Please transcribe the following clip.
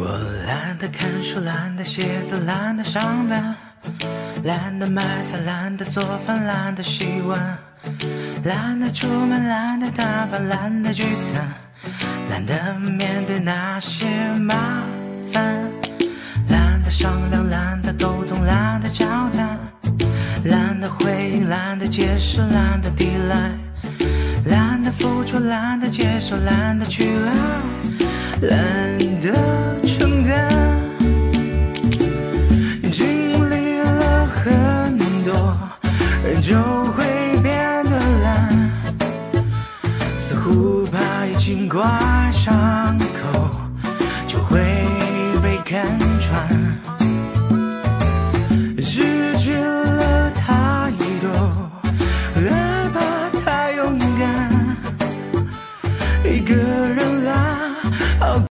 我懒得看书，懒得写字，懒得上班，懒得买菜，懒得做饭，懒得洗碗，懒得出门，懒得打扮，懒得聚餐，懒得面对那些麻烦，懒得商量，懒得沟通，懒得交谈，懒得回应，懒得解释，懒得抵赖，懒得付出，懒得接受，懒得去爱。懒不怕一经挂伤口就会被看穿，失去了太多，害怕太勇敢，一个。